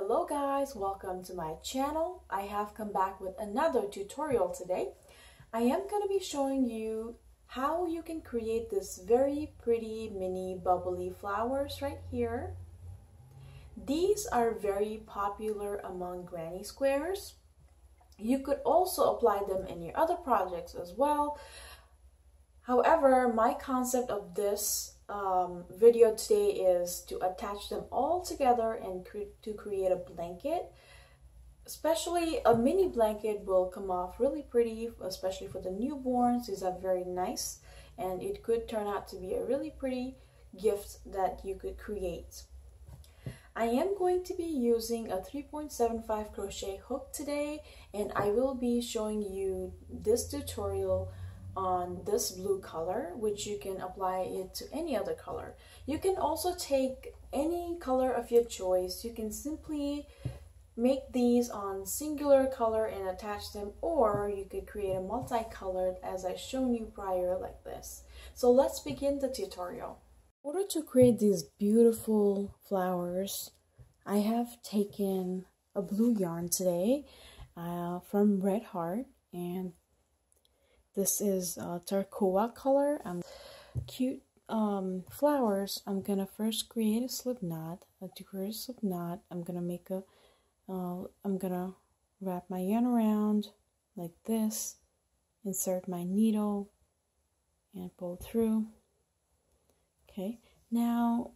Hello guys, welcome to my channel. I have come back with another tutorial today. I am going to be showing you how you can create this very pretty mini bubbly flowers right here. These are very popular among granny squares. You could also apply them in your other projects as well. However, my concept of this um, video today is to attach them all together and cre to create a blanket. Especially a mini blanket will come off really pretty, especially for the newborns. These are very nice and it could turn out to be a really pretty gift that you could create. I am going to be using a 3.75 crochet hook today and I will be showing you this tutorial on this blue color which you can apply it to any other color. You can also take any color of your choice. You can simply make these on singular color and attach them or you could create a multicolored as I shown you prior like this. So let's begin the tutorial. In order to create these beautiful flowers, I have taken a blue yarn today uh, from Red Heart and this is a Turqua color and cute um, flowers. I'm gonna first create a slip knot. A slip knot, I'm gonna make a. Uh, I'm gonna wrap my yarn around like this, insert my needle, and pull through. Okay, now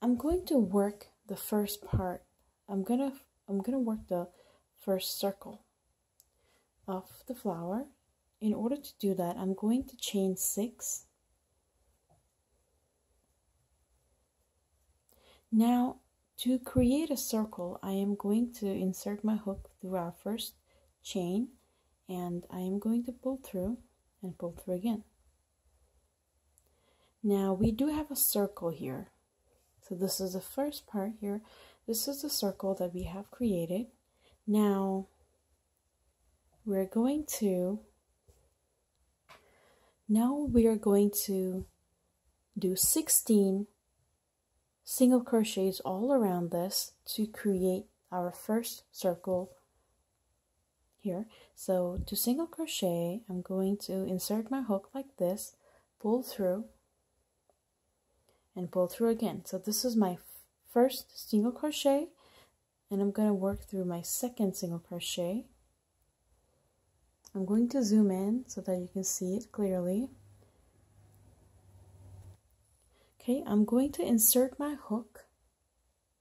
I'm going to work the first part. I'm gonna I'm gonna work the first circle of the flower in order to do that, I'm going to chain six. Now, to create a circle, I am going to insert my hook through our first chain and I am going to pull through and pull through again. Now, we do have a circle here. So this is the first part here. This is the circle that we have created. Now, we're going to now we are going to do 16 single crochets all around this to create our first circle here. So to single crochet, I'm going to insert my hook like this, pull through, and pull through again. So this is my first single crochet, and I'm going to work through my second single crochet I'm going to zoom in so that you can see it clearly. Okay, I'm going to insert my hook,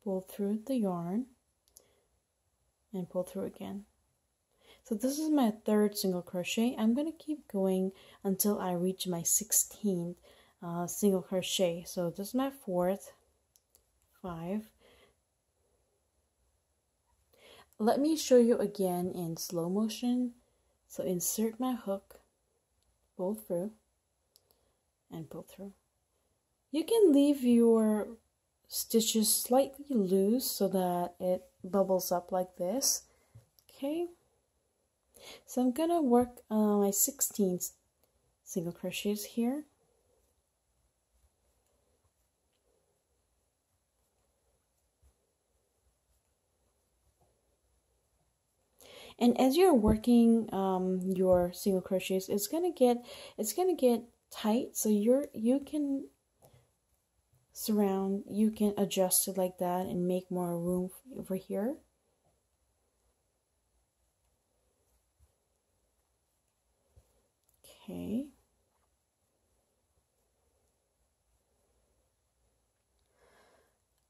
pull through the yarn, and pull through again. So this is my third single crochet. I'm going to keep going until I reach my 16th uh, single crochet. So this is my fourth, five. Let me show you again in slow motion so insert my hook, pull through, and pull through. You can leave your stitches slightly loose so that it bubbles up like this. Okay. So I'm gonna work uh, my 16 single crochets here. And as you're working um, your single crochets it's gonna get it's gonna get tight so you're you can surround you can adjust it like that and make more room over here. Okay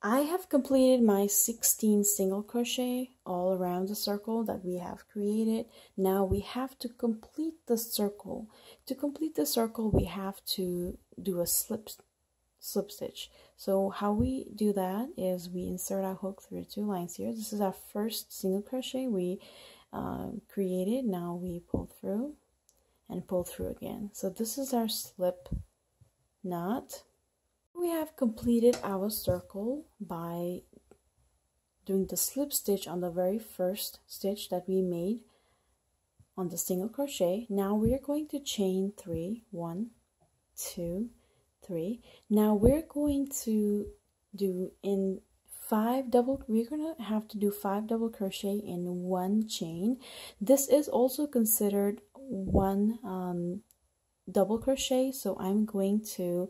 I have completed my 16 single crochet all around the circle that we have created. Now we have to complete the circle. To complete the circle, we have to do a slip, slip stitch. So how we do that is we insert our hook through two lines here. This is our first single crochet we uh, created. Now we pull through and pull through again. So this is our slip knot we have completed our circle by doing the slip stitch on the very first stitch that we made on the single crochet. Now we are going to chain three, one, two, three. Now we're going to do in five double we're gonna have to do five double crochet in one chain this is also considered one um, double crochet so I'm going to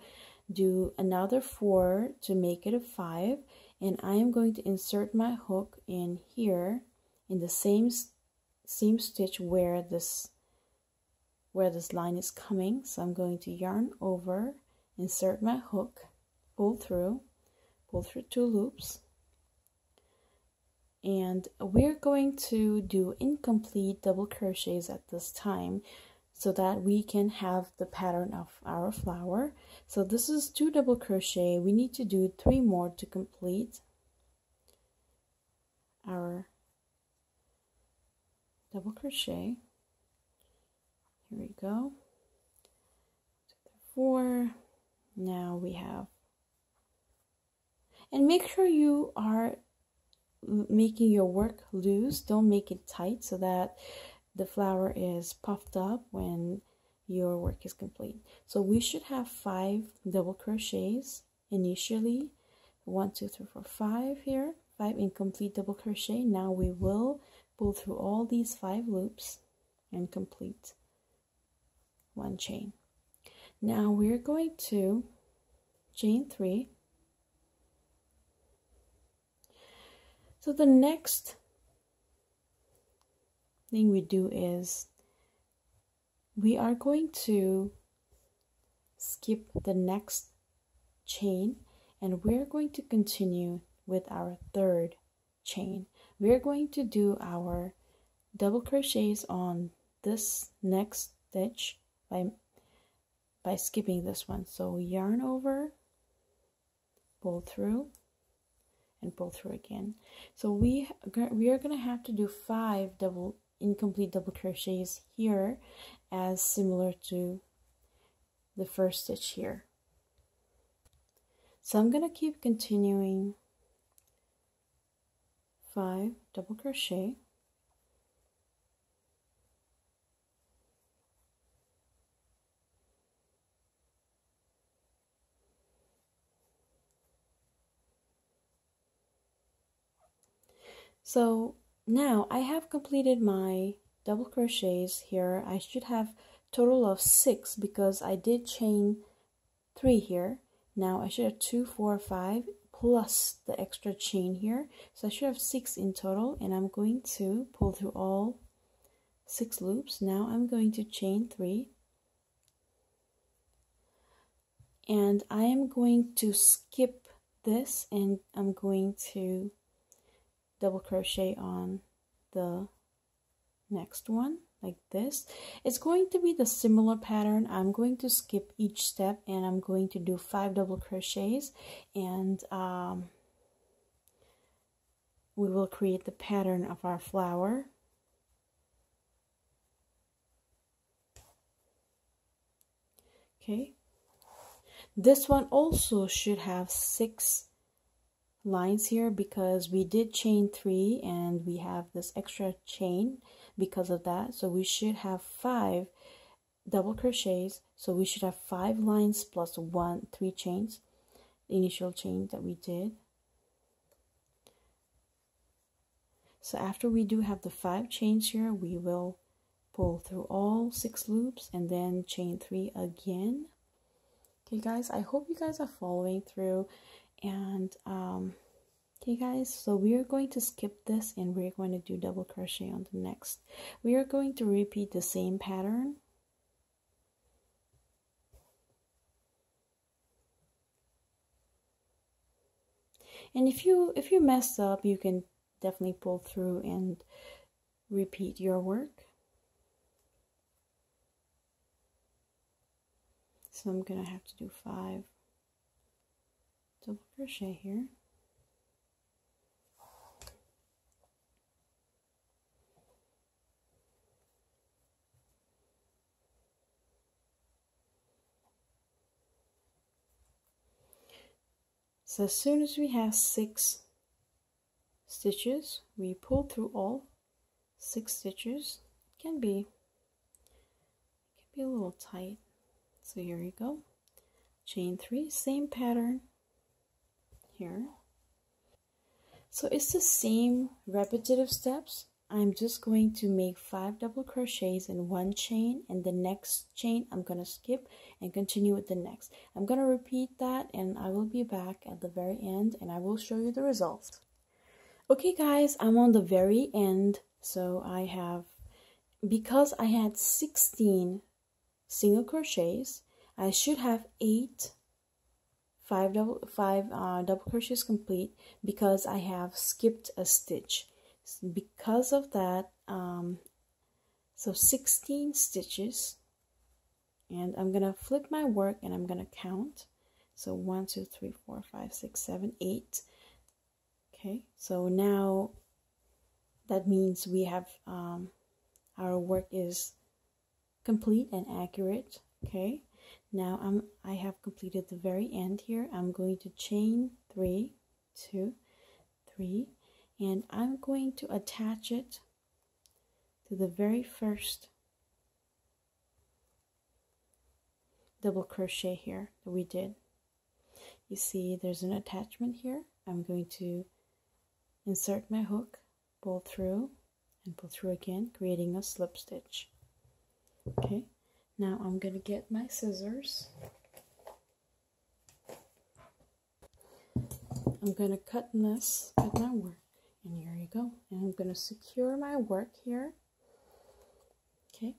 do another four to make it a five and I am going to insert my hook in here in the same seam stitch where this where this line is coming. So I'm going to yarn over insert my hook pull through pull through two loops. And we're going to do incomplete double crochets at this time so that we can have the pattern of our flower. So this is two double crochet. We need to do three more to complete our double crochet. Here we go. Four. Now we have. And make sure you are making your work loose. Don't make it tight so that the flower is puffed up when your work is complete. So we should have five double crochets initially. One two three four five here. Five incomplete double crochet. Now we will pull through all these five loops and complete one chain. Now we're going to chain three. So the next thing we do is we are going to skip the next chain and we're going to continue with our third chain. We're going to do our double crochets on this next stitch by by skipping this one. So yarn over pull through and pull through again. So we we are going to have to do five double incomplete double crochets here as similar to the first stitch here. So I'm going to keep continuing five double crochet. So now I have completed my double crochets here. I should have total of six because I did chain three here. Now I should have two, four, five, plus the extra chain here so I should have six in total and I'm going to pull through all six loops now I'm going to chain three and I am going to skip this and I'm going to double crochet on the next one like this. It's going to be the similar pattern. I'm going to skip each step and i'm going to do five double crochets and um, we will create the pattern of our flower. Okay. This one also should have six lines here because we did chain three and we have this extra chain because of that. So we should have five double crochets. So we should have five lines plus one three chains the initial chain that we did. So after we do have the five chains here we will pull through all six loops and then chain three again. Okay guys i hope you guys are following through and um Okay guys, so we are going to skip this and we're going to do double crochet on the next. We are going to repeat the same pattern. And if you if you mess up, you can definitely pull through and repeat your work. So I'm to have to do five double crochet here. So as soon as we have six stitches, we pull through all six stitches. It can be can be a little tight. So here we go. Chain three, same pattern here. so it's the same repetitive steps I'm just going to make five double crochets in one chain and the next chain I'm going to skip and continue with the next. I'm going to repeat that and I will be back at the very end and I will show you the results. Okay guys, I'm on the very end. So I have, because I had 16 single crochets, I should have 8 five double five uh, double crochets complete because I have skipped a stitch. Because of that um, so 16 stitches and I'm gonna flip my work and I'm gonna count. So 1 2 3 4 5 6 7 8 okay so now that means we have um, our work is complete and accurate okay now I'm I have completed the very end here. I'm going to chain three two three and I'm going to attach it to the very first double crochet here that we did. You see there's an attachment here. I'm going to insert my hook pull through and pull through again creating a slip stitch. Okay now I'm gonna get my scissors. I'm gonna cut this cut my work. And here you go. And I'm going to secure my work here. Okay.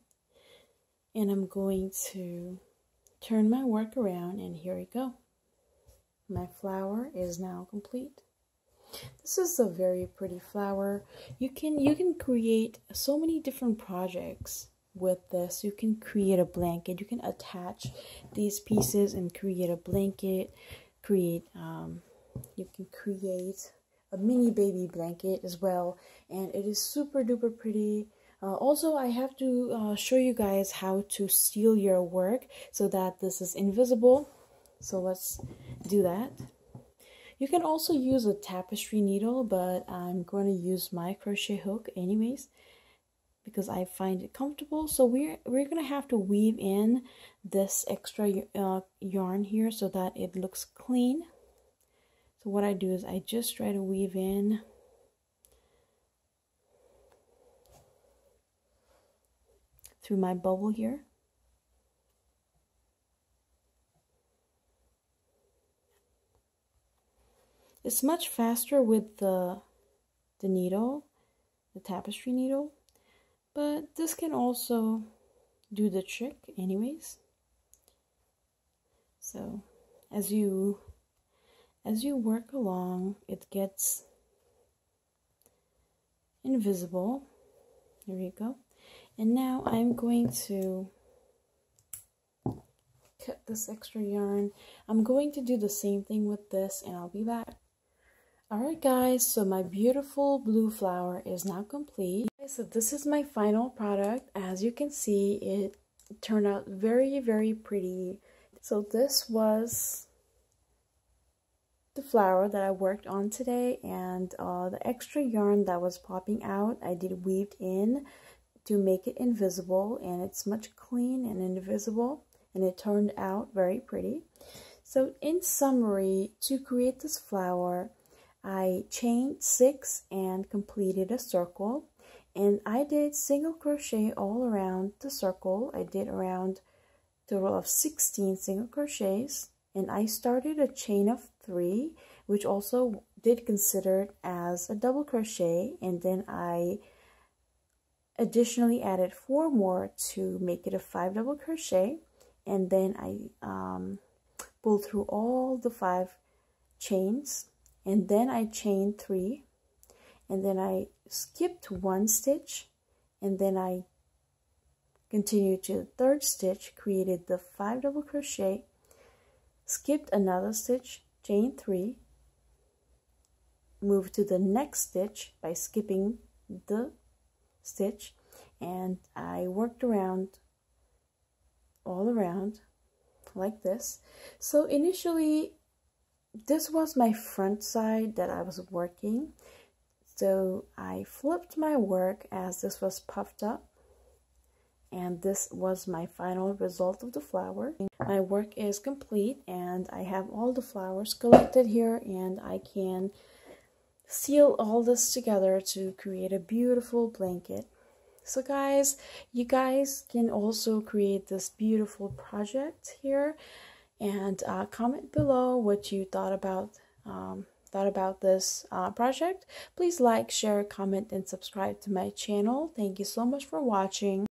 And I'm going to turn my work around and here we go. My flower is now complete. This is a very pretty flower you can you can create so many different projects with this. You can create a blanket. You can attach these pieces and create a blanket create um, you can create a mini baby blanket as well. And it is super duper pretty. Uh, also I have to uh, show you guys how to seal your work so that this is invisible. So let's do that. You can also use a tapestry needle but I'm going to use my crochet hook anyways because I find it comfortable. So we're we're gonna have to weave in this extra uh, yarn here so that it looks clean. So what I do is I just try to weave in through my bubble here. It's much faster with the, the needle, the tapestry needle, but this can also do the trick anyways. So as you as you work along, it gets invisible. There you go. And now I'm going to cut this extra yarn. I'm going to do the same thing with this and I'll be back. Alright guys, so my beautiful blue flower is now complete. So this is my final product. As you can see, it turned out very, very pretty. So this was the flower that I worked on today and uh, the extra yarn that was popping out I did weaved in to make it invisible and it's much clean and invisible and it turned out very pretty. So in summary, to create this flower, I chained six and completed a circle and I did single crochet all around the circle. I did around total of 16 single crochets. And I started a chain of three which also did consider it as a double crochet. And then I additionally added four more to make it a five double crochet. And then I um, pulled through all the five chains. And then I chained three. And then I skipped one stitch and then I continued to the third stitch created the five double crochet skipped another stitch, chain 3, move to the next stitch by skipping the stitch and I worked around all around like this. So initially this was my front side that I was working. So I flipped my work as this was puffed up and this was my final result of the flower. My work is complete and I have all the flowers collected here and I can seal all this together to create a beautiful blanket. So guys, you guys can also create this beautiful project here and uh, comment below what you thought about um, thought about this uh, project. Please like, share, comment, and subscribe to my channel. Thank you so much for watching.